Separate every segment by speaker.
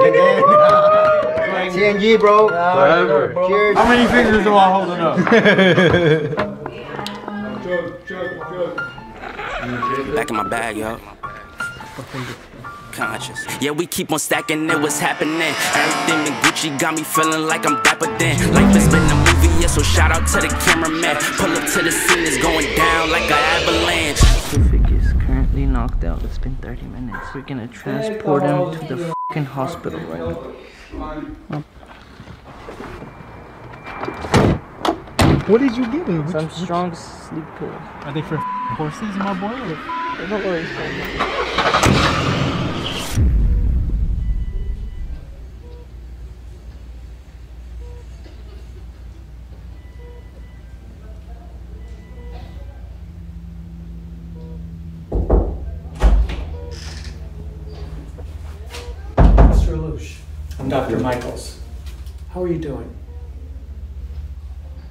Speaker 1: again. TNG, bro.
Speaker 2: Forever.
Speaker 1: Cheers.
Speaker 2: How many fingers am I holding up?
Speaker 3: Back in my bag, yo. Conscious. Yeah, we keep on stacking it, what's happening? Everything in Gucci got me feeling like I'm dapper then. Life has been a movie, yeah, so shout out to the cameraman. Pull up to the scene, it's going down like an avalanche.
Speaker 4: Rufik is currently knocked out. It's been 30 minutes. We're gonna transport him to the fucking hospital right now.
Speaker 5: What did you give him?
Speaker 4: Some strong sleep pills.
Speaker 5: Are they for horses, my boy?
Speaker 4: Don't worry, son.
Speaker 6: I'm Dr. Michaels. How are you doing?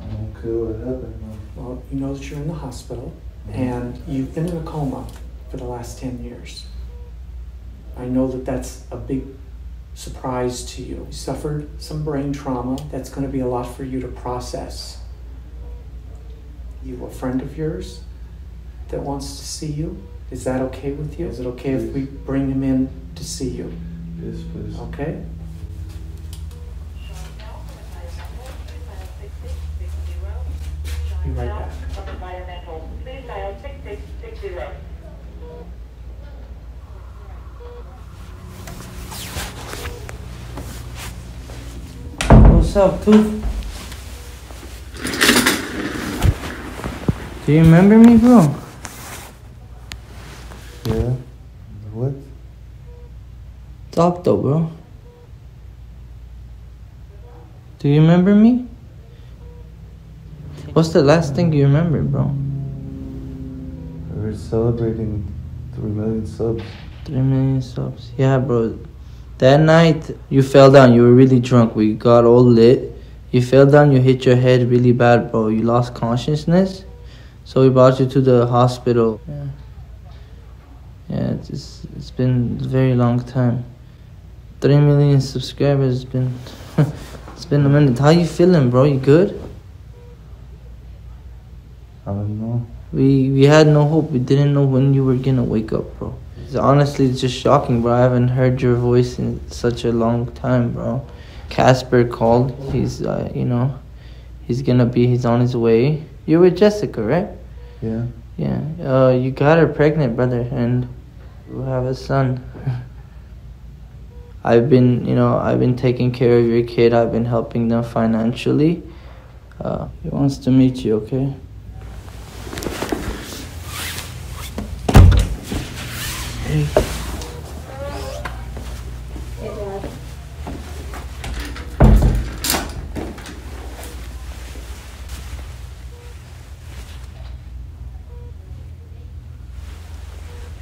Speaker 2: Okay, what happened?
Speaker 6: Well, you know that you're in the hospital and you've been in a coma for the last 10 years. I know that that's a big surprise to you. You suffered some brain trauma. That's going to be a lot for you to process. You a friend of yours that wants to see you? Is that okay with you? Is it okay if we bring him in to see you?
Speaker 2: Yes, please.
Speaker 6: Okay? Be right back.
Speaker 4: What's up, Tooth? Do you remember me, bro?
Speaker 2: Yeah. What?
Speaker 4: Talk though, bro. Do you remember me? What's the last thing you remember, bro?
Speaker 2: We're celebrating 3 million subs.
Speaker 4: Three million subs. Yeah, bro. That night you fell down. You were really drunk. We got all lit. You fell down. You hit your head really bad, bro. You lost consciousness. So we brought you to the hospital. Yeah. Yeah, it's it's, it's been a very long time. Three million subscribers. It's been it's been a minute. How you feeling, bro? You good?
Speaker 2: I don't know.
Speaker 4: We we had no hope. We didn't know when you were gonna wake up, bro. It's honestly it's just shocking, bro. I haven't heard your voice in such a long time, bro. Casper called. He's uh, you know, he's gonna be. He's on his way. You're with Jessica, right?
Speaker 2: Yeah.
Speaker 4: Yeah. Uh, you got her pregnant, brother, and you have a son. I've been, you know, I've been taking care of your kid. I've been helping them financially. Uh, he wants to meet you, okay?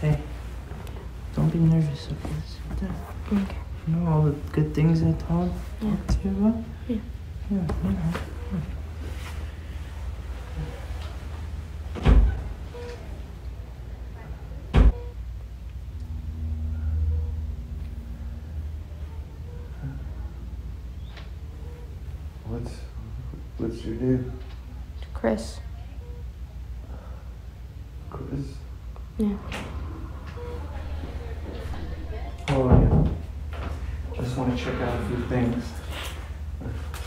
Speaker 4: Hey. Don't be nervous, okay? Sit down.
Speaker 7: Okay.
Speaker 4: You know all the good things I told
Speaker 7: Yeah.
Speaker 4: talked to you about?
Speaker 7: Yeah.
Speaker 4: Yeah, you know.
Speaker 2: What's, what's your name?
Speaker 7: Chris.
Speaker 2: Chris?
Speaker 7: Yeah.
Speaker 6: How are you? Just want to check out a few things.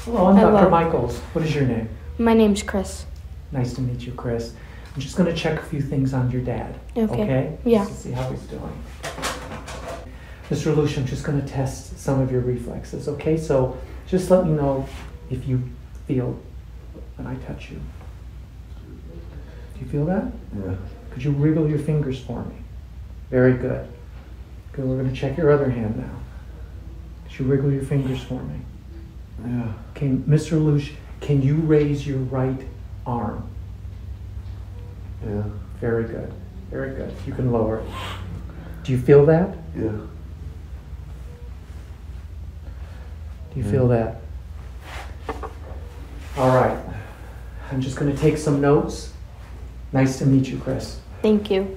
Speaker 6: Hello, I'm
Speaker 7: Hello.
Speaker 6: Dr. Michaels. What is your name?
Speaker 7: My name's Chris.
Speaker 6: Nice to meet you, Chris. I'm just going to check a few things on your dad.
Speaker 7: Okay.
Speaker 6: Okay?
Speaker 7: Yeah.
Speaker 6: Just to see how he's doing. Mr. Lucia, I'm just going to test some of your reflexes, okay? So just let me know if you feel when I touch you. Do you feel that?
Speaker 2: Yeah.
Speaker 6: Could you wriggle your fingers for me? Very good. Good, we're going to check your other hand now. Could you wriggle your fingers for me?
Speaker 2: Yeah.
Speaker 6: Okay, Mr. Lucia, can you raise your right arm?
Speaker 2: Yeah.
Speaker 6: Very good. Very good. You can lower it. Do you feel that?
Speaker 2: Yeah.
Speaker 6: Do you feel mm. that? All right. I'm just going to take some notes. Nice to meet you, Chris.
Speaker 7: Thank you.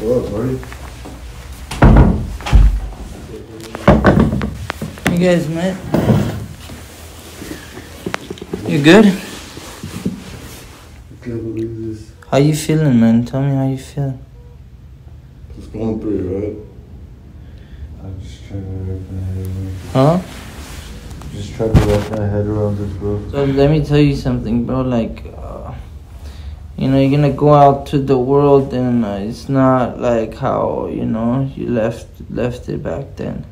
Speaker 2: What buddy?
Speaker 4: You guys met? You good?
Speaker 2: I can't believe this.
Speaker 4: How you feeling, man? Tell me how you feel.
Speaker 2: Just going through it, right? I'm just trying to wrap my head around
Speaker 4: Huh?
Speaker 2: Just trying to wrap my head around this, bro.
Speaker 4: So let me tell you something, bro. Like, you know, you're gonna go out to the world, and uh, it's not like how you know you left left it back then.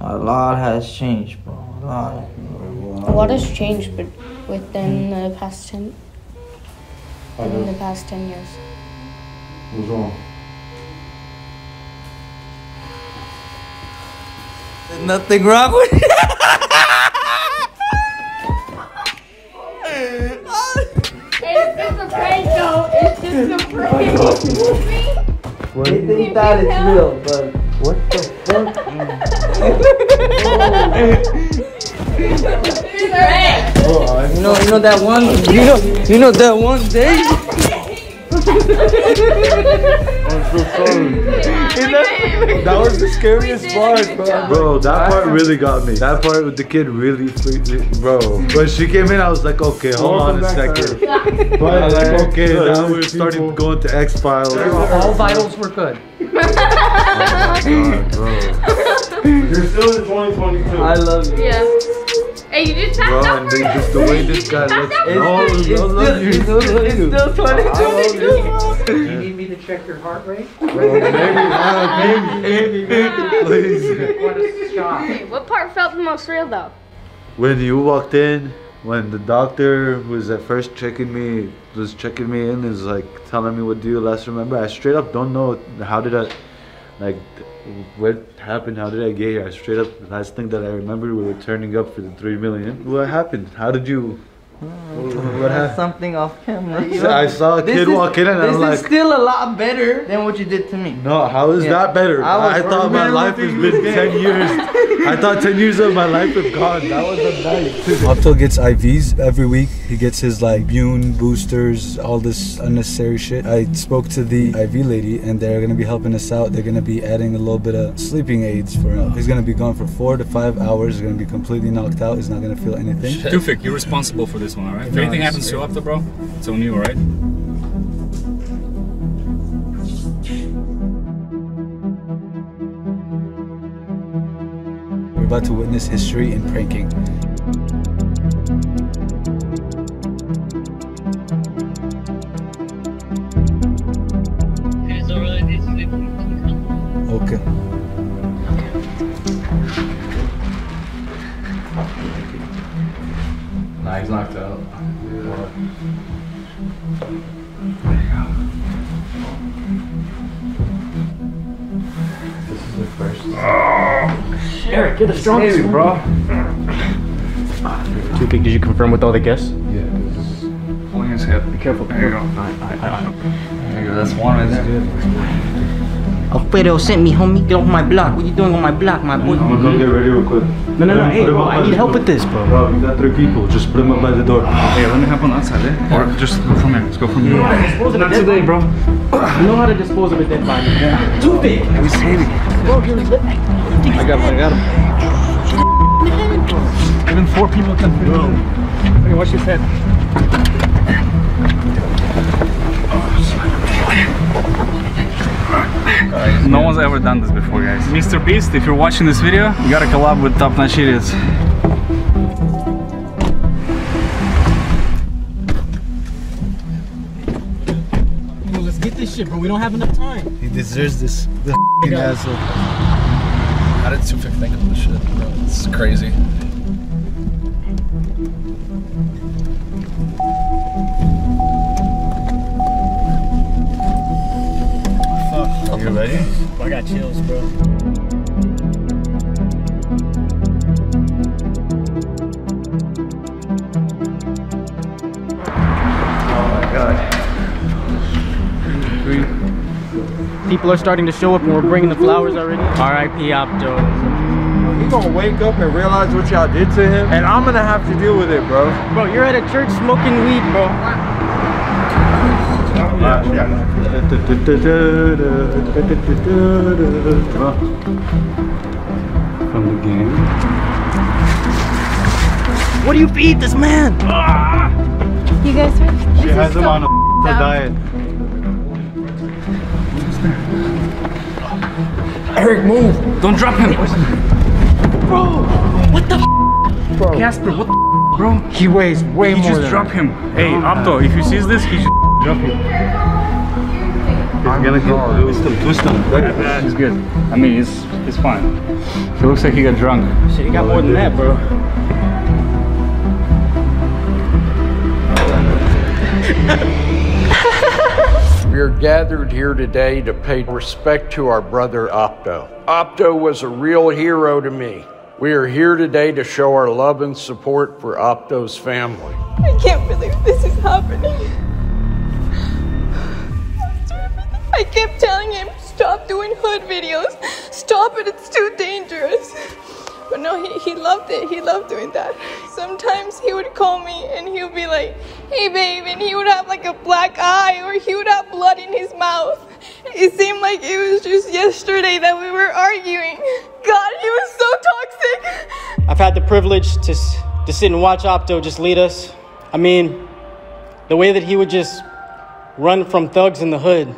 Speaker 4: A lot has changed, bro. A lot.
Speaker 7: A lot has changed, but within the past ten, within the past ten years.
Speaker 2: What's wrong?
Speaker 4: There's nothing wrong with it.
Speaker 7: It's just a prank, though. It's just a prank.
Speaker 4: They think that it's real, but what the fuck? you know, you know that one, you know, you know that one day. I'm so sorry.
Speaker 2: that, that was the scariest part, bro. Bro, that part really got me. That part with the kid really freaked me, bro. When she came in, I was like, okay, hold on a second. But I was like, okay, now we're starting going to X Files.
Speaker 5: All oh vitals were good.
Speaker 2: God, bro. You're still in 2022.
Speaker 4: I love you.
Speaker 7: Yeah. Hey, you just passed Bro,
Speaker 2: and
Speaker 7: then
Speaker 2: just the way this guy looks. No, no, no.
Speaker 4: It's still
Speaker 5: 2022 to check your heart rate?
Speaker 2: Bro, maybe, maybe, maybe, please.
Speaker 5: Want a shot?
Speaker 7: Hey, what part felt the most real, though?
Speaker 2: When you walked in, when the doctor who was at first checking me was checking me in, is like telling me what do you last remember. I straight up don't know how did I, like, what happened? How did I get here? I straight up the last thing that I remember we were turning up for the three million. What happened? How did you? Mm.
Speaker 4: That's something off camera. you
Speaker 2: I saw a
Speaker 4: This
Speaker 2: kid
Speaker 4: is-
Speaker 2: walk in and I'm like, "This
Speaker 4: is still a lot better than what you did to me.
Speaker 2: no, how is
Speaker 4: Yeah.
Speaker 2: that better?
Speaker 4: I
Speaker 2: I, thought my life has been 10 years. I thought 10 years of my life have gone. That was a night. Opto gets IVs every week. He gets his like immune boosters, all this unnecessary shit. I spoke to the IV lady and they're gonna be helping us out. They're gonna be adding a little bit of sleeping aids for him. He's gonna be gone for four to five hours. He's gonna be completely knocked out. He's not gonna feel anything.
Speaker 8: Tufik, you're responsible for this one, alright? If anything happens to Opto, bro, it's on you, alright?
Speaker 2: About to witness history in pranking.
Speaker 5: You're the strongest one.
Speaker 8: bro.
Speaker 5: Too big. Did you confirm with all the guests?
Speaker 2: Yeah.
Speaker 8: Pulling his head. Be careful. There you go. There you go. That's one right there.
Speaker 9: Alfredo sent me, homie. Get off my block. What you doing on my block, my boy?
Speaker 2: I'm gonna go get ready real quick.
Speaker 5: No, no, no. Hey, bro, I need help with this, bro.
Speaker 2: Bro, we got three people. Just put them up by the door.
Speaker 8: Hey, let me help on that side, eh? Or just go from here. Let's go from here.
Speaker 5: Dispose of
Speaker 8: Not
Speaker 5: a dead
Speaker 8: today, bro.
Speaker 5: You know how to dispose of a dead body. Too big.
Speaker 8: We saved it.
Speaker 5: Bro, you're.
Speaker 8: I got him. I got him.
Speaker 5: Even four people can fit in. Hey, watch his head.
Speaker 8: No one's ever done this before, guys. Mr. Beast, if you're watching this video, you gotta collab with Top Notch Idiots.
Speaker 5: Let's get this shit, bro. We don't have enough time.
Speaker 2: He deserves this. The f***ing asshole.
Speaker 10: How did Tufik think of this shit, bro? This is crazy.
Speaker 2: Are you ready?
Speaker 5: I got chills, bro.
Speaker 2: Oh my god.
Speaker 5: People are starting to show up and we're bringing the flowers already. R.I.P. Opto.
Speaker 1: He gonna wake up and realize what y'all did to him, and I'm gonna have to deal with it, bro.
Speaker 5: Bro, you're at a church smoking weed, bro.
Speaker 8: From the game.
Speaker 5: What do you feed this man?
Speaker 11: You guys are.
Speaker 2: She has him on a diet.
Speaker 5: Eric, move! Don't drop him! Bro! What the Bro. Casper, what the bro?
Speaker 12: He weighs way
Speaker 8: He
Speaker 12: more
Speaker 8: just
Speaker 12: than
Speaker 8: drop him. Hey, Opto, if he sees this, he should drop you.
Speaker 2: He's gonna go. Twist him, twist him.
Speaker 8: He's good. I mean, he's he's fine. He looks like he got drunk.
Speaker 5: Shit, he got more than that, bro.
Speaker 13: We are gathered here today to pay respect to our brother Opto. Opto was a real hero to me. We are here today to show our love and support for Opto's family.
Speaker 11: I can't believe this is happening. I kept telling him, stop doing hood videos. Stop it, it's too dangerous. But no, he, he loved it. He loved doing that. Sometimes he would call me and he would be like, hey babe, and he would have like a black eye or he would have blood in his mouth. It seemed like it was just yesterday that we were arguing. God, he was so toxic.
Speaker 5: I've had the privilege to, to sit and watch Opto just lead us. I mean, the way that he would just run from thugs in the hood,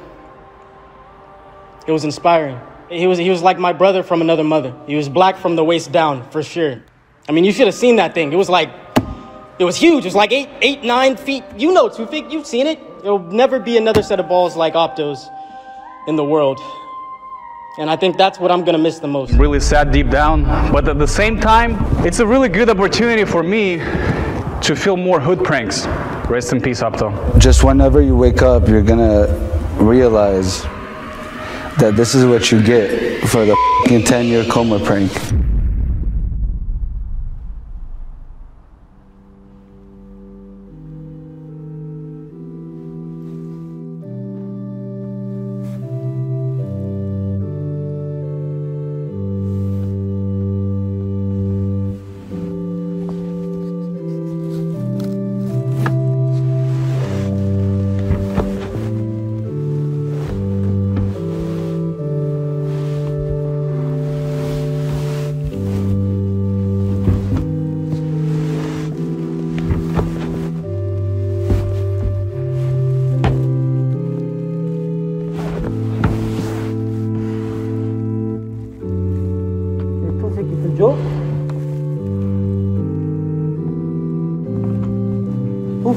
Speaker 5: it was inspiring. He was, he was like my brother from another mother. He was black from the waist down, for sure. I mean, you should have seen that thing. It was like, it was huge. It was like eight, eight, nine feet. You know, Tufik, you've seen it. There'll never be another set of balls like Opto's in the world. And I think that's what I'm gonna miss the most.
Speaker 8: Really sad deep down, but at the same time, it's a really good opportunity for me to feel more hood pranks. Rest in peace, Opto.
Speaker 2: Just whenever you wake up, you're gonna realize that this is what you get for the 10 year coma prank.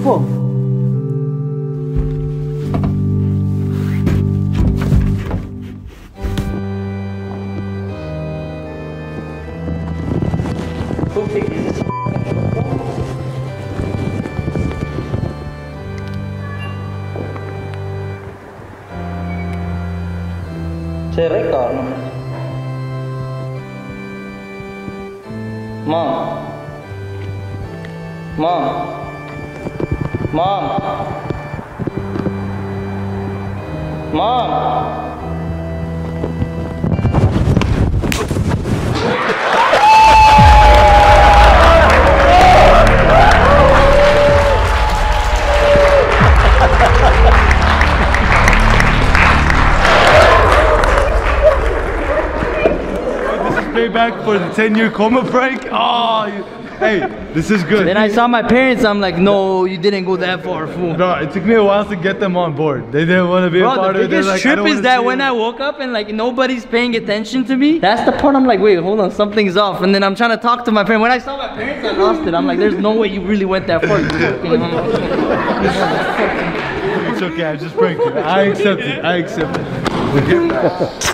Speaker 14: 不
Speaker 2: Payback 10 year coma prank? Oh, ah, you, hey, this is good.
Speaker 14: Then I saw my parents. I'm like, no, you didn't go that far, fool.
Speaker 2: No, it took me a while to get them on board. They didn't want to be a part
Speaker 14: the
Speaker 2: of it. They're
Speaker 14: biggest
Speaker 2: like,
Speaker 14: trip is that when
Speaker 2: it.
Speaker 14: I woke up and like nobody's paying attention to me. That's the part I'm like, wait, hold on, something's off. And then I'm trying to talk to my parents. When I saw my parents, I lost it. I'm like, there's no way you really went that far.
Speaker 2: It's okay, I just pranked you. I accept it. I accept it.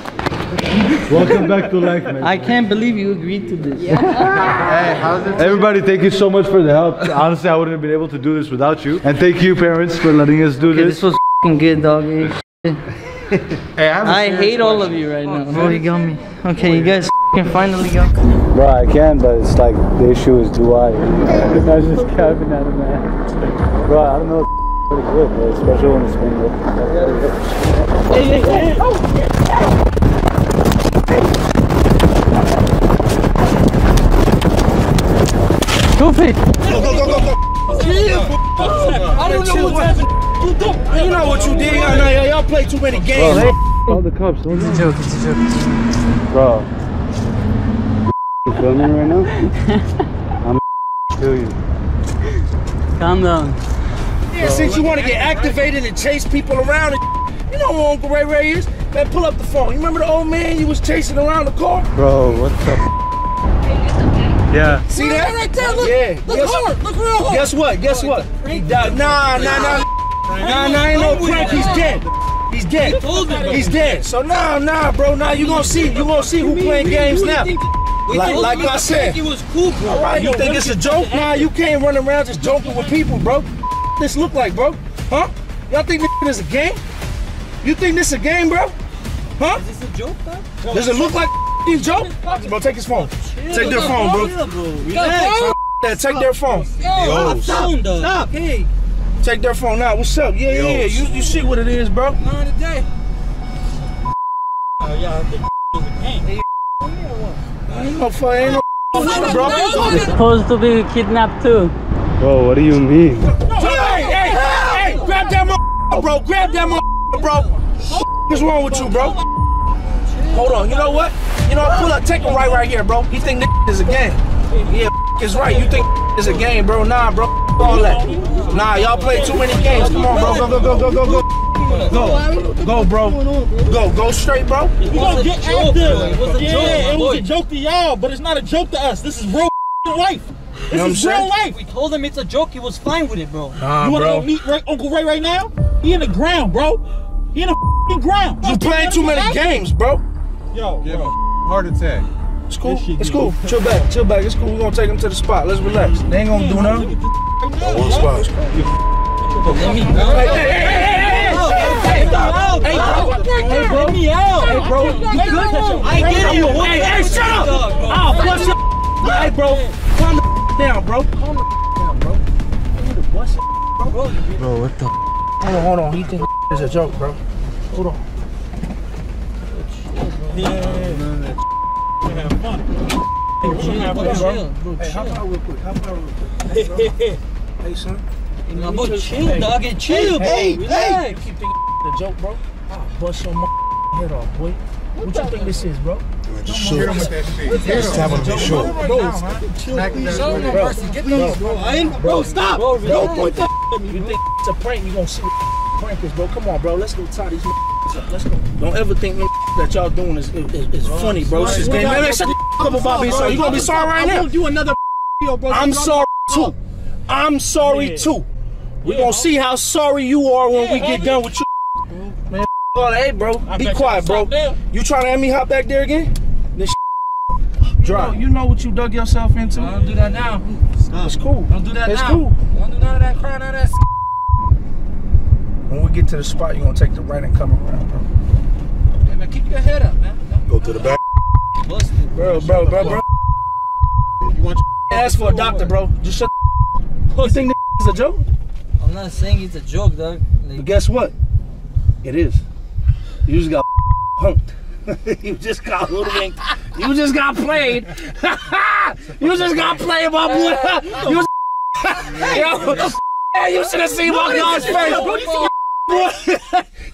Speaker 2: Welcome back to life, man.
Speaker 14: I can't believe you agreed to this.
Speaker 2: Hey, how's it? Everybody, thank you so much for the help. Honestly, I wouldn't have been able to do this without you. And thank you, parents, for letting us do
Speaker 14: Okay,
Speaker 2: this.
Speaker 14: this was fucking good, dog.
Speaker 2: Eh, hey, I, have a
Speaker 14: I
Speaker 2: serious
Speaker 14: hate all of you right now. Oh, you got me. Okay, you guys can finally go.
Speaker 2: Bro, I can, but it's like the issue is do I? I was just capping at him, man. Bro, I don't know. Pretty good, bro, especially when it's been
Speaker 14: Hey, hey, hey. Oh. Goofy!
Speaker 15: I don't know what's happening.
Speaker 16: You know what you did. Y'all, y'all play too many games.
Speaker 2: All the cops. It's
Speaker 17: a joke. It's a joke.
Speaker 2: Bro. You filming right now? I'm kill you.
Speaker 17: Calm down.
Speaker 16: Yeah, since you want to get activated and chase people around, and you know who Uncle Ray Ray is? Man, pull up the phone. You remember the old man you was chasing around the car?
Speaker 2: Bro, what the? Yeah.
Speaker 16: See that?
Speaker 15: Right there, look,
Speaker 16: Yeah.
Speaker 15: look
Speaker 16: Guess-
Speaker 15: hard, look real hard.
Speaker 16: Guess what? Guess what? He died. Nah, nah, nah. Nah, nah, ain't no prank. He's dead. He's dead. He's dead. So nah, nah, bro. Now you gonna see. You gonna see who playing games now. Like, like I said.
Speaker 15: He was cool, bro.
Speaker 16: All right, you think it's a joke? Nah, you can't run around just joking with people, bro. This look like, bro? Huh? Y'all think this is a game? You think this is a game, bro? Huh?
Speaker 15: Is this a joke, though?
Speaker 16: Does it look like a joke? Bro, take his phone. Take their phone, bro.
Speaker 15: Relax.
Speaker 16: Yeah, take their phone.
Speaker 15: Yo, stop, stop. Hey,
Speaker 16: Take their phone now. What's up? Yeah, yeah, yeah. You, you see what it is, bro?
Speaker 15: not today. Oh, yeah, the was a game.
Speaker 16: Ain't no fun, ain't no fun, bro.
Speaker 17: Supposed to be kidnapped too.
Speaker 2: Bro, what do you mean?
Speaker 16: Hey, hey, hey, grab that motherfucker, bro. Grab that motherfucker, bro. What's wrong with you, bro? Hold on. You know what? You know, what? pull up. Take him right, right here, bro. He think this is a game. Yeah, is right. You think it's a game, bro? Nah, bro. All that. Nah, y'all play too many games. Come on, bro. Go, go, go, go, go, go. Go, go, bro. Go, go straight, bro.
Speaker 15: We gonna get
Speaker 16: joke,
Speaker 15: after.
Speaker 16: bro. It was a
Speaker 15: yeah, it was a joke to y'all, but it's not a joke to us. This is real life. This
Speaker 16: You know
Speaker 15: is real life. We told him it's a joke. He was fine with it, bro.
Speaker 16: Nah,
Speaker 15: you wanna
Speaker 16: bro.
Speaker 15: go meet Ray, Uncle Ray right now? He in the ground, bro. He in the f***ing ground.
Speaker 16: You playing too many games, bro.
Speaker 15: Yo,
Speaker 1: Give him a heart attack.
Speaker 16: It's cool. It's cool. Chill back. Chill back. It's cool. We're gonna take him to the spot. Let's relax. They ain't gonna do nothing. One spot.
Speaker 15: Let me go.
Speaker 16: Hey, hey, hey, hey, hey, hey, dog. Hey, bro. Hey, bro.
Speaker 15: Let me out.
Speaker 16: Hey, bro.
Speaker 15: You good? I get you.
Speaker 16: Hey, hey, shut up. Oh, bust your. Hey, bro. Calm the down, bro. Calm the down, bro. You need to bust bro.
Speaker 2: Bro, what the?
Speaker 16: Hold on, hold on. He think it's a joke, bro. Hold on.
Speaker 15: We have fun.
Speaker 16: Hey,
Speaker 15: Bro, chill. Bro,
Speaker 16: Hey, hop
Speaker 15: chill.
Speaker 16: out real quick. Hop out real quick. Hey, bro. Hey, son.
Speaker 15: Nah, bro, chill, dog. Get chill, bro.
Speaker 16: Hey, hey. You keep thinking a joke, bro? I'll bust your head off, boy. What you think this is, bro?
Speaker 1: Hit him with that shit. Just tap him in the shoulder.
Speaker 15: Bro, Smack him
Speaker 1: Show no mercy. Get these,
Speaker 15: bro. I ain't, bro, stop.
Speaker 16: Bro,
Speaker 15: Don't
Speaker 16: don't
Speaker 15: point
Speaker 16: point that. You think it's a prank? You gonna see what prank is, bro? Come on, bro. Let's go tie these up. Let's go. Don't ever think that y'all doing is is, is funny, bro. It's just game. Man, man, shut the up about being sorry. You gonna be sorry right
Speaker 15: I'm
Speaker 16: now?
Speaker 15: do another video, bro.
Speaker 16: I'm sorry too. I'm sorry
Speaker 15: Yeah.
Speaker 16: too. We gonna see how sorry you are when we get done with you. Man, hey, bro, be quiet, bro.
Speaker 15: there.
Speaker 16: You trying to have me hop back there again? This Drop. You know what you dug yourself into.
Speaker 15: Don't do that now.
Speaker 16: It's cool.
Speaker 15: Don't do that
Speaker 16: It's
Speaker 15: now.
Speaker 16: cool.
Speaker 15: Don't do none of that crying, none of that.
Speaker 16: When we get to the spot, you're gonna take the right and come around, bro.
Speaker 15: Hey, man, keep your head up, man.
Speaker 1: Go to the back.
Speaker 15: Busted.
Speaker 16: Bro, bro, bro, bro.
Speaker 1: You want
Speaker 16: Ask for a doctor, bro. Just shut the You think this is a joke?
Speaker 17: I'm not saying it's a joke, dog.
Speaker 16: But guess what? It is. You just got punked. you just got hoodwinked. You just got played. you just got played, my boy. you Yo, hey, you should have seen my God's face.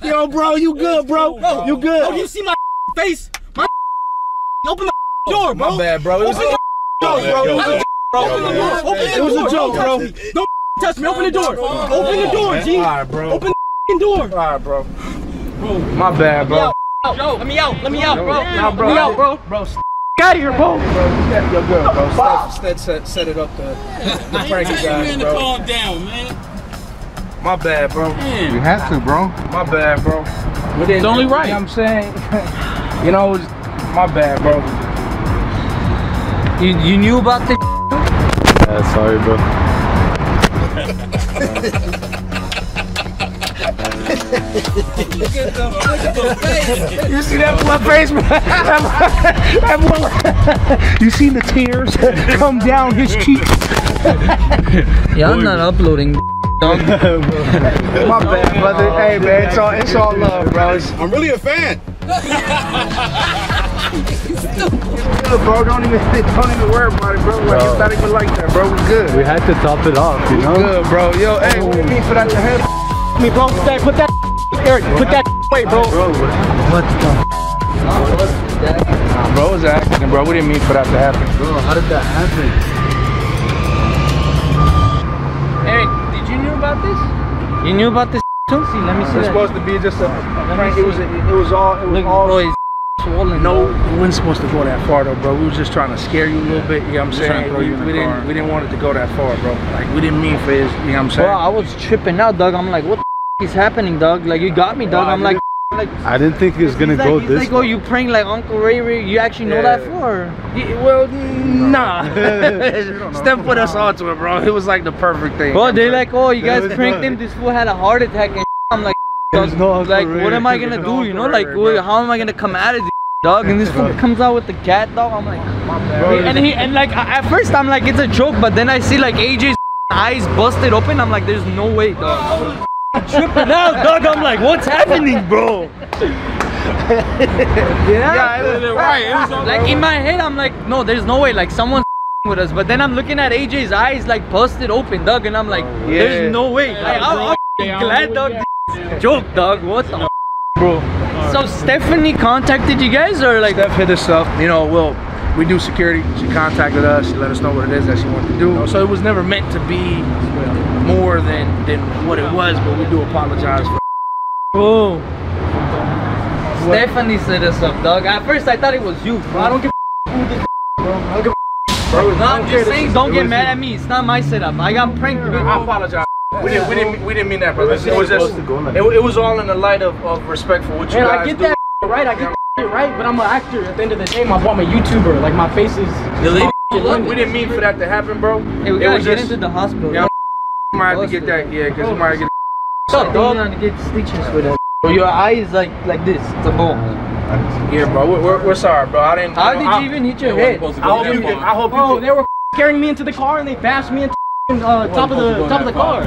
Speaker 16: Yo, bro, you good, bro? You good?
Speaker 15: Bro, you see my face? My open the door, bro.
Speaker 16: My bad, bro. It was a joke, bro. It was a joke, bro.
Speaker 15: Open the door.
Speaker 16: It was a joke, bro.
Speaker 15: Don't touch me. Open the door. Open the door, G.
Speaker 16: All right, bro.
Speaker 15: Open the door.
Speaker 16: All right, bro. My bad, bro.
Speaker 15: Let me out. Let me out, bro.
Speaker 16: Nah, bro.
Speaker 15: Let me out, bro.
Speaker 16: Bro,
Speaker 15: out of here, bro.
Speaker 16: Yo, good, bro. Stop. Set, set, set it up to the prank you guys, bro.
Speaker 15: calm down, man.
Speaker 16: My bad, bro.
Speaker 1: You had to, bro.
Speaker 16: My bad, bro.
Speaker 15: It's only right.
Speaker 16: You know what I'm saying? you know, it's- my bad, bro.
Speaker 17: You, you knew about the
Speaker 2: Yeah, sorry, bro.
Speaker 16: You see that blood face, man? That you see the tears come down his cheeks?
Speaker 17: Yeah, I'm not uploading.
Speaker 16: My bad, brother. Hey, man, it's all, it's all love, bro.
Speaker 1: I'm really a fan.
Speaker 16: Good, bro. Don't even, don't even worry about it, bro. Like, it's not even like that, bro. We good.
Speaker 2: We had to top it off, you
Speaker 16: We
Speaker 2: know?
Speaker 16: good, bro. Yo, hey, what do you mean for that to happen?
Speaker 5: me, bro. Put that, put that, Eric, put that away, bro.
Speaker 2: What the?
Speaker 18: Bro, it was an accident, bro. We didn't mean for that to happen.
Speaker 2: Bro, how did that happen?
Speaker 17: Eric, did you knew about this? You knew about this too? See, let me see
Speaker 18: It's
Speaker 17: that.
Speaker 18: supposed to be just a prank. It was, it was all, it was
Speaker 17: Look,
Speaker 18: all.
Speaker 17: bro, swollen.
Speaker 18: No,
Speaker 17: bro.
Speaker 18: we wasn't supposed to go that far though, bro. We was just trying to scare you a little bit. You know what I'm
Speaker 17: Just
Speaker 18: saying? We,
Speaker 17: you in the
Speaker 18: we didn't,
Speaker 17: car.
Speaker 18: we didn't want it to go that far, bro. Like we didn't mean for his. You know what I'm saying?
Speaker 17: Bro, I was tripping out, dog. I'm like, what the is happening, dog? Like, you got me, dog.
Speaker 2: Wow,
Speaker 17: I'm like,
Speaker 2: dude.
Speaker 17: Like,
Speaker 2: I didn't think it was gonna
Speaker 17: he's
Speaker 2: go
Speaker 17: he's
Speaker 2: this.
Speaker 17: like, oh, you praying like Uncle Ray Ray. You actually know
Speaker 18: Yeah.
Speaker 17: that for?
Speaker 18: Yeah, well, nah. Steph put us onto it, bro. It was like the perfect thing.
Speaker 17: Bro, they like, oh, you guys
Speaker 2: was
Speaker 17: pranked him. This fool had a heart attack and I'm like,
Speaker 2: There's
Speaker 17: dog,
Speaker 2: no Uncle
Speaker 17: like,
Speaker 2: Ray
Speaker 17: what am I gonna
Speaker 18: No
Speaker 17: do? You know, like,
Speaker 18: Ray Ray,
Speaker 17: how am I gonna come out of this, dog? And this fool comes out with the cat, dog. I'm like,
Speaker 18: Bro,
Speaker 17: and he and like at first I'm like, it's a joke, but then I see like AJ's eyes busted open. I'm like, there's no way, dog. I'm tripping out, dog. I'm like, what's happening, bro? yeah,
Speaker 18: Yeah, it was right. It was all
Speaker 17: like in my head, I'm like, no, there's no way. Like someone's with us. But then I'm looking at AJ's eyes like busted open, dog, and I'm like, oh,
Speaker 18: yeah.
Speaker 17: there's no way. Like, I'm, I'm glad, dog. this Joke, dog. What the, bro? So Stephanie contacted you guys, or like?
Speaker 18: Steph hit us up. You know, well, we do security. She contacted us. She let us know what it is that she wanted to do. So it was never meant to be more than than what it was. But we do apologize for.
Speaker 17: Oh. Stephanie set us up, dog. At first I thought it was you. Bro. I don't give
Speaker 18: Bro,
Speaker 17: No, I'm just saying, don't get mad at me. It's not my setup. I got pranked. bro.
Speaker 18: I apologize. We didn't, we didn't, we didn't mean that, brother. It was just, it, it was all in the light of, of respect for what you
Speaker 5: Man,
Speaker 18: guys
Speaker 5: I get
Speaker 18: do.
Speaker 5: that right. I get that right, but I'm an actor. At the end of the day, my I'm a YouTuber. Like my face is.
Speaker 17: The lady
Speaker 18: We didn't mean for that to happen, bro.
Speaker 17: Hey, we
Speaker 18: It
Speaker 17: gotta
Speaker 18: was
Speaker 17: get
Speaker 18: just-
Speaker 17: into the hospital.
Speaker 18: Yeah, we might have to get that, yeah, because we might get
Speaker 17: What's up, dog? to get stitches with it. Bro, your eye is like like this. It's a ball.
Speaker 18: Yeah, bro, we're, we're, we're sorry, bro. I didn't.
Speaker 17: How
Speaker 18: you
Speaker 17: did you
Speaker 18: I-
Speaker 17: even hit your head?
Speaker 18: wasn't supposed to go
Speaker 5: I hope
Speaker 18: that
Speaker 5: you.
Speaker 18: far.
Speaker 5: I hope you. They were carrying me into the car and they bashed me into uh, top of the top of the car.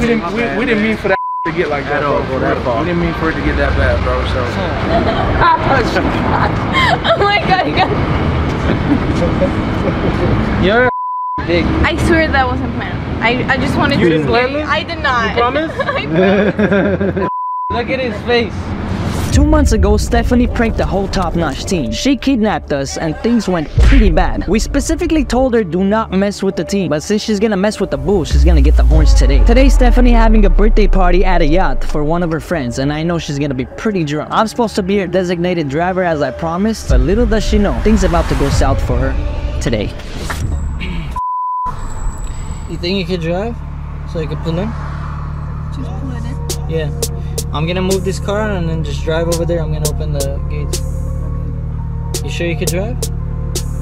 Speaker 18: We didn't, we, we didn't mean for that to get like that, bro.
Speaker 17: that far.
Speaker 18: We didn't mean for it to get that bad, bro. So.
Speaker 11: oh my god, you got
Speaker 17: You're big.
Speaker 11: I swear that wasn't planned. I, I just wanted
Speaker 5: You
Speaker 11: to
Speaker 5: didn't plan this?
Speaker 11: I did not.
Speaker 5: You promise?
Speaker 17: Look at his face.
Speaker 14: Two months ago, Stephanie pranked the whole Top Notch team. She kidnapped us and things went pretty bad. We specifically told her do not mess with the team, but since she's gonna mess with the bull, she's gonna get the horns today. Today, Stephanie having a birthday party at a yacht for one of her friends, and I know she's gonna be pretty drunk. I'm supposed to be her designated driver as I promised, but little does she know, things about to go south for her today.
Speaker 17: You think you could drive? So you could pull in?
Speaker 11: Just pull it in.
Speaker 17: Yeah. I'm gonna move this car and then just drive over there. I'm gonna open the gates. You sure you could drive?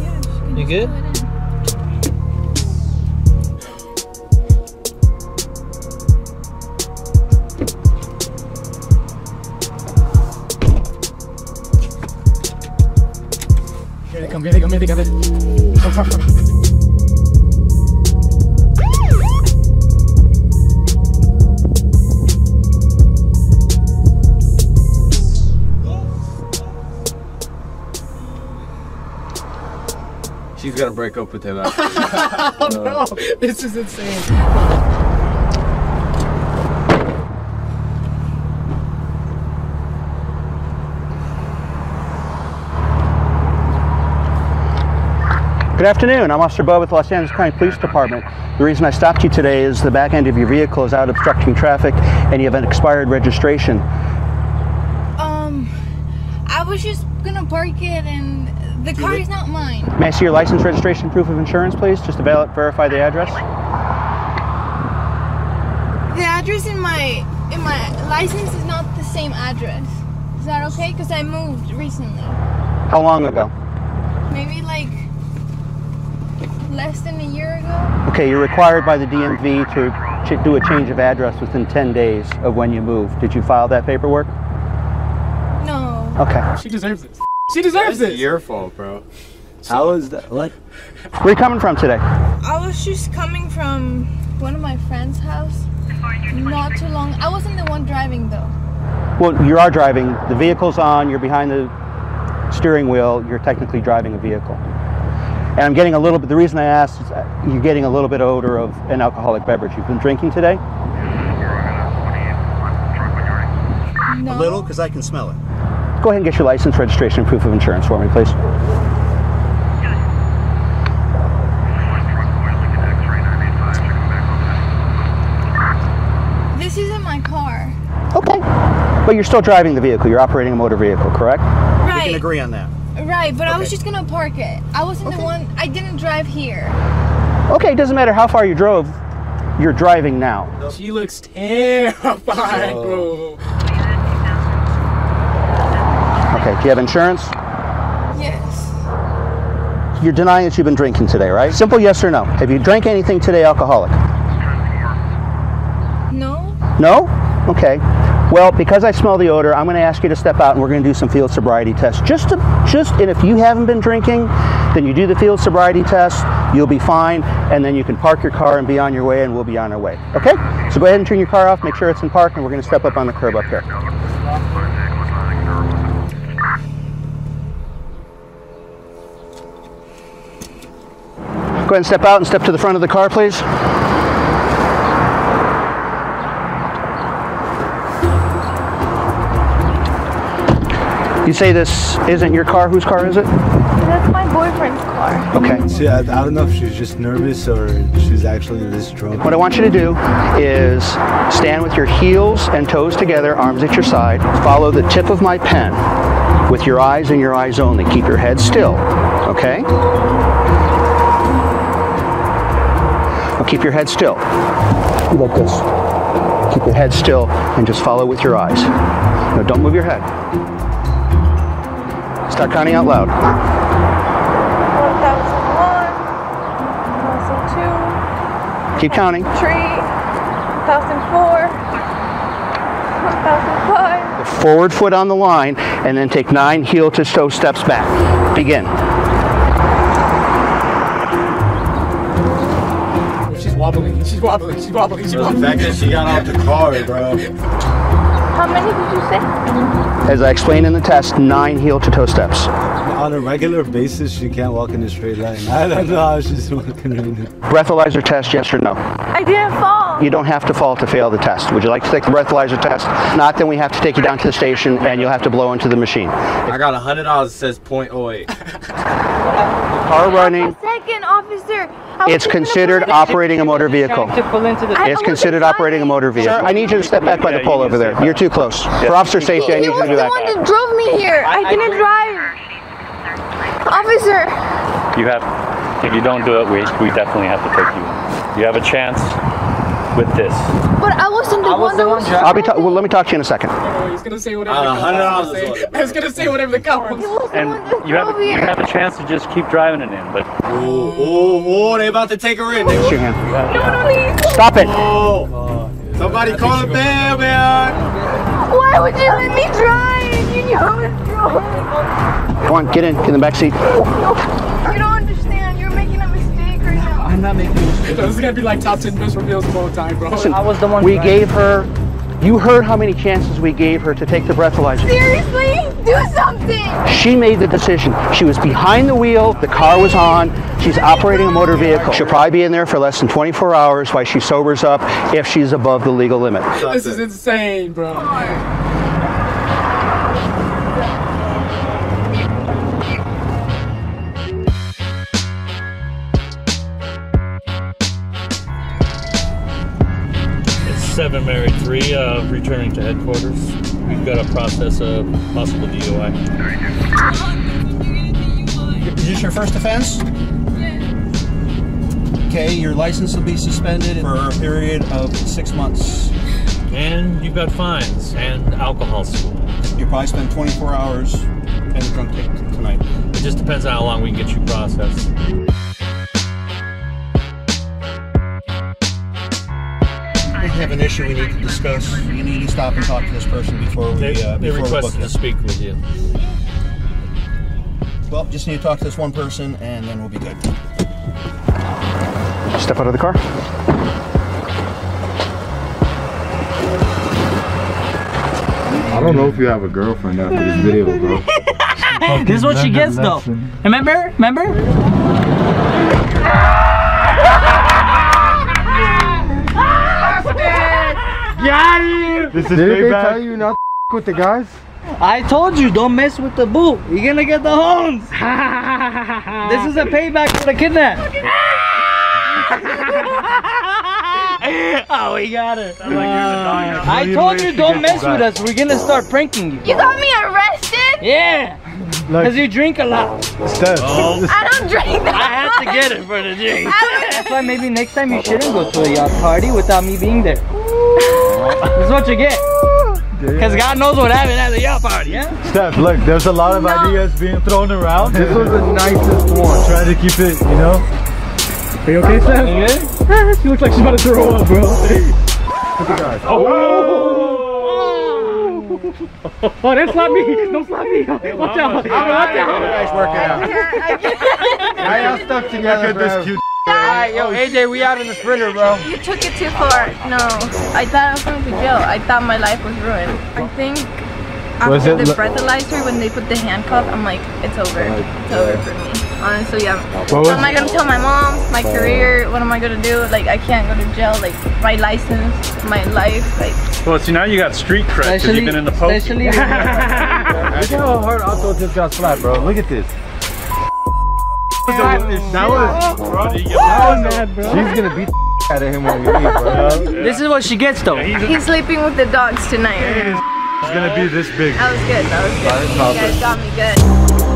Speaker 11: Yeah.
Speaker 17: You good?
Speaker 5: Here they come. Here they come. Here they come.
Speaker 1: She's gonna break up with him. After.
Speaker 5: oh no, this is insane.
Speaker 19: Good afternoon. I'm Officer Bud with Los Angeles County Police Department. The reason I stopped you today is the back end of your vehicle is out obstructing traffic and you have an expired registration.
Speaker 11: Um, I was just gonna park it and the car is not mine.
Speaker 19: May I see your license, registration, proof of insurance, please? Just to val- verify the address.
Speaker 11: The address in my in my license is not the same address. Is that okay? Because I moved recently.
Speaker 19: How long ago?
Speaker 11: Maybe like less than a year ago.
Speaker 19: Okay, you're required by the DMV to ch- do a change of address within 10 days of when you moved. Did you file that paperwork?
Speaker 11: No.
Speaker 19: Okay.
Speaker 5: She deserves this. She deserves
Speaker 1: That's
Speaker 5: this.
Speaker 1: your fault, bro. How is that? What?
Speaker 19: Where are you coming from today?
Speaker 11: I was just coming from one of my friend's house. Not too long. I wasn't the one driving though.
Speaker 19: Well, you are driving. The vehicle's on. You're behind the steering wheel. You're technically driving a vehicle. And I'm getting a little bit, the reason I asked is uh, you're getting a little bit odor of an alcoholic beverage. You've been drinking today? No. A little, because I can smell it. Go ahead and get your license, registration, proof of insurance for me, please.
Speaker 11: This isn't my car.
Speaker 19: Okay. But you're still driving the vehicle. You're operating a motor vehicle, correct?
Speaker 11: Right.
Speaker 19: We can agree on that.
Speaker 11: Right, but I was just gonna park it. I wasn't the one. I didn't drive here.
Speaker 19: Okay, it doesn't matter how far you drove. You're driving now.
Speaker 16: She looks terrified, bro.
Speaker 19: Okay, do you have insurance?
Speaker 11: Yes.
Speaker 19: You're denying that you've been drinking today, right? Simple yes or no. Have you drank anything today alcoholic?
Speaker 11: No.
Speaker 19: No? Okay. Well, because I smell the odor, I'm going to ask you to step out and we're going to do some field sobriety tests. Just to, just, and if you haven't been drinking, then you do the field sobriety test, you'll be fine, and then you can park your car and be on your way, and we'll be on our way. Okay? So go ahead and turn your car off, make sure it's in park, and we're going to step up on the curb up here. Go ahead and step out and step to the front of the car, please. You say this isn't your car. Whose car is it?
Speaker 11: That's my boyfriend's car.
Speaker 19: Okay.
Speaker 2: See, I, I don't know if she's just nervous or she's actually this drunk.
Speaker 19: What I want you to do is stand with your heels and toes together, arms at your side. Follow the tip of my pen with your eyes and your eyes only. Keep your head still, okay? Keep your head still. Like this. Keep your head still and just follow with your eyes. No, don't move your head. Start counting out loud.
Speaker 11: 1001, 1002,
Speaker 19: Keep counting.
Speaker 11: 3, 1004, 1005.
Speaker 19: Forward foot on the line, and then take nine heel to toe steps back. Begin.
Speaker 16: She's wobbling. She's wobbling. She's wobbling.
Speaker 1: The fact that she got out the car, bro.
Speaker 11: How many did you say?
Speaker 19: As I explained in the test, nine heel to toe steps.
Speaker 2: On a regular basis, she can't walk in a straight line. I don't know how she's walking right now.
Speaker 19: Breathalyzer test, yes or no?
Speaker 11: I didn't fall.
Speaker 19: You don't have to fall to fail the test. Would you like to take the breathalyzer test? Not, then we have to take you down to the station and you'll have to blow into the machine.
Speaker 1: I got a hundred dollars. It says point oh eight.
Speaker 19: Car running,
Speaker 11: Second officer. I was
Speaker 19: it's considered operating a motor vehicle.
Speaker 11: I- I
Speaker 19: It's considered operating a motor vehicle. Sir, I need you to step back by the pole over there. You're too close. For officer safety, I need you to
Speaker 11: was
Speaker 19: do
Speaker 11: the
Speaker 19: that.
Speaker 11: one that drove me here. I didn't drive. Officer,
Speaker 20: You have, if you don't do it, we, we definitely have to take you. You have a chance with this.
Speaker 11: but I wasn't the one that was.
Speaker 19: I'll be. Ta- well, let me talk to you in a second.
Speaker 16: He's gonna say whatever.
Speaker 1: Uh,
Speaker 16: the cop
Speaker 1: $100
Speaker 16: wants to say. He's gonna say whatever the cop wants.
Speaker 20: And you have, you have a chance to just keep driving it in, but.
Speaker 1: Ooh, ooh, ooh, they about to take her in. They
Speaker 19: Raise your hand.
Speaker 11: Please.
Speaker 19: Stop it.
Speaker 1: Oh, somebody call the bell, man.
Speaker 11: Why would you let me drive? You knew I was drunk.
Speaker 19: Come on, get in. Get in the back seat. I'm not making a mistake.
Speaker 16: This is gonna be like top ten best reveals of all time, bro.
Speaker 19: Listen, we gave her. You heard how many chances we gave her to take the breathalyzer.
Speaker 11: Seriously? Do something.
Speaker 19: She made the decision. She was behind the wheel, the car was on, she's operating a motor vehicle. She'll probably be in there for less than 24 hours while she sobers up if she's above the legal limit.
Speaker 16: This is insane, bro.
Speaker 20: Three, uh, returning to headquarters. We've got to process a possible DUI.
Speaker 19: Is this your first offense? Yeah. Okay, your license will be suspended for a period of six months.
Speaker 20: And you've got fines and alcohol school.
Speaker 19: You'll probably spend 24 hours in the drunk tank tonight.
Speaker 20: It just depends on how long we can get you processed.
Speaker 19: Have an issue we need to discuss. You need to stop and talk to this person before we,
Speaker 20: They,
Speaker 19: uh,
Speaker 20: they
Speaker 19: before we book
Speaker 20: to speak with you.
Speaker 19: Well, just need to talk to this one person and then we'll be good. Step out of the car.
Speaker 1: I don't know if you have a girlfriend after this video, bro.
Speaker 14: this is what she gets though. Remember? Remember?
Speaker 17: Got him!
Speaker 2: This is
Speaker 17: Did they
Speaker 2: payback.
Speaker 17: tell
Speaker 2: you not to with the guys?
Speaker 17: I told you, don't mess with the boot. You're gonna get the horns. this is a payback for the kidnap. oh, we got it. Uh, I told you, don't mess with us. We're gonna start pranking you.
Speaker 11: You got me arrested?
Speaker 17: Yeah. Because you drink a lot.
Speaker 2: Steph.
Speaker 11: I don't drink that
Speaker 17: I had to get it for the drink. That's why maybe next time you shouldn't go to a yacht party without me being there. This is what you get. Because God knows what happened at the yacht party, yeah?
Speaker 2: Steph, look, there's a lot of ideas being thrown around. This was the nicest one. Try to keep it, you know?
Speaker 17: Are you okay, Steph? she looks like she's about to throw up, bro.
Speaker 2: Oh!
Speaker 17: Oh. oh, don't slap me! Don't slap me! Watch out! Watch out!
Speaker 2: Nice working out. I all stuck together. Look at this cute.
Speaker 17: Alright, yo, AJ, we out in the sprinter, bro.
Speaker 11: You took it too far. No, I thought I was going to jail. I thought my life was ruined. I think
Speaker 2: Was
Speaker 11: after
Speaker 2: it
Speaker 11: the
Speaker 2: lo-
Speaker 11: breathalyzer, when they put the handcuff, I'm like, it's over. It's over for me. Honestly, yeah.
Speaker 2: What
Speaker 11: What
Speaker 2: was
Speaker 11: am I gonna tell my mom? My uh, career? What am I gonna do? Like, I can't go to jail. Like, my license, my life. Like,
Speaker 20: Well, see, now you got street cred because you've been in the post.
Speaker 17: Especially
Speaker 2: Look at how hard Opto just got slapped, bro. Look at this. That was. That was. She's gonna beat the out of him when we leave, bro.
Speaker 17: This is what she gets, though.
Speaker 11: he's sleeping with the dogs tonight.
Speaker 2: He's gonna be this big.
Speaker 11: That was good. That was good. You guys got me good.